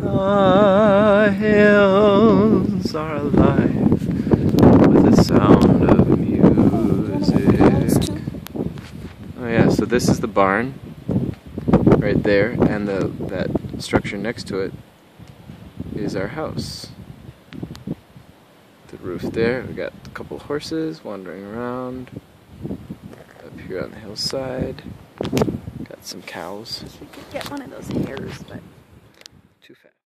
The hills are alive with the sound of music. Oh yeah, so this is the barn right there, and the that structure next to it is our house. The roof there, we got a couple horses wandering around. Up here on the hillside, got some cows. We could get one of those hares, but too fast.